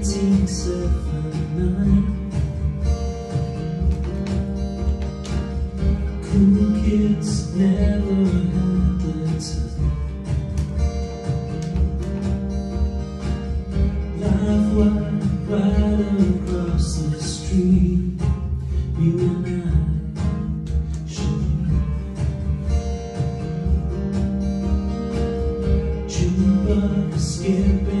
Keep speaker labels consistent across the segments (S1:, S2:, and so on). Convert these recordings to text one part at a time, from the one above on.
S1: 1979 Cool kids never had the time. Life wide right across the street. You and I should Jukebox skipping like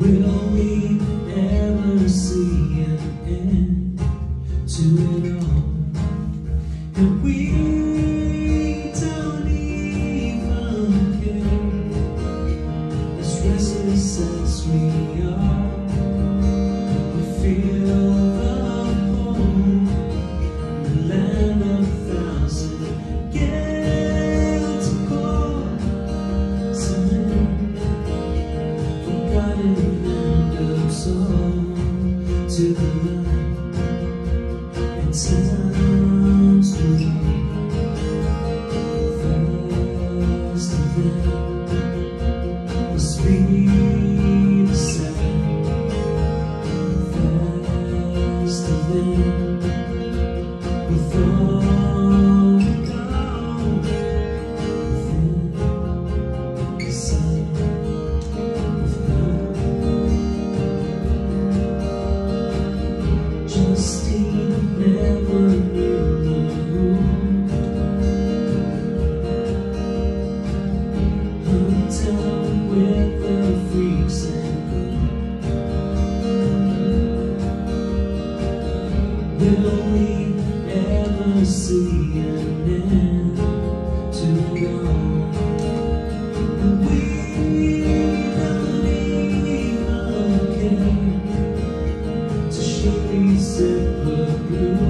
S1: Will we ever see an end to it all? And we 次。see an end to dawn. We don't to show these blue.